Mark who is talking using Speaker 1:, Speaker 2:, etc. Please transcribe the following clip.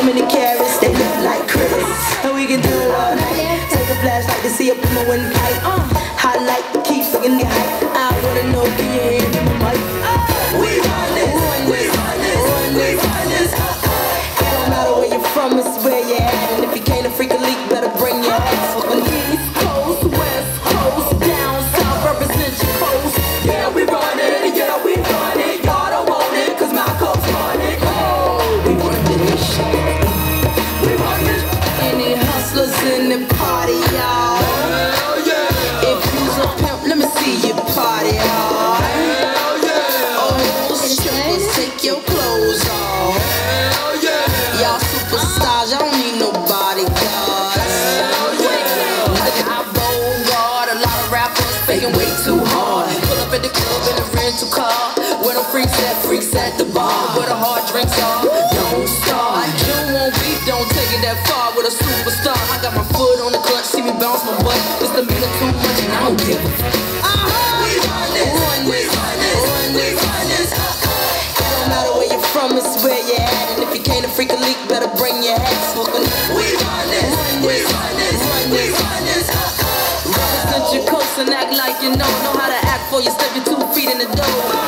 Speaker 1: So many carrots, they look like critters. And we can do it all night. Take a flashlight to see up in my windpipe. Uh, highlight, keep looking the height. I wanna know, can you hear me, my mic? We run this, we run this, we run this. It don't matter where you're from, it's where you're faking way too hard. Pull up at the club in a rental car. Where the freaks at, freaks at the bar. Where the hard drinks are, don't start. You won't beef, don't take it that far with a superstar. I got my foot on the clutch, see me bounce my butt. It's the too much and I don't give a fuck. Uh-huh. Run run run. It don't from, it's where you're at. And if you can't a freak a leak, better bring your hat. We run we run this, we run this. Represent your coast and act like you know. Know how to act for you, step your two feet in the door.